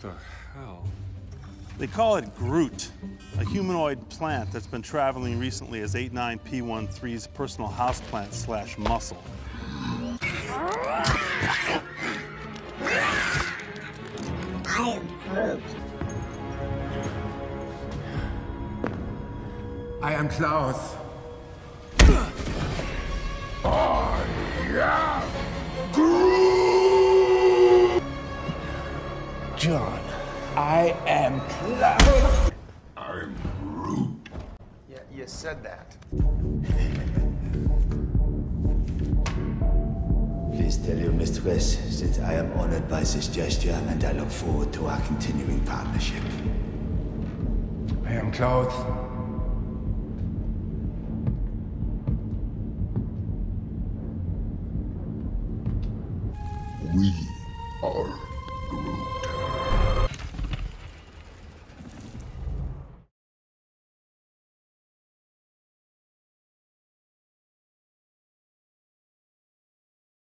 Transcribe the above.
What the hell? They call it Groot, a humanoid plant that's been traveling recently as 89P13's personal houseplant slash muscle. I am Groot. I am Klaus. John, I am Klaus. I'm Groot. Yeah, you said that. Please tell your mistress that I am honored by this gesture and I look forward to our continuing partnership. I am Klaus. We are Groot.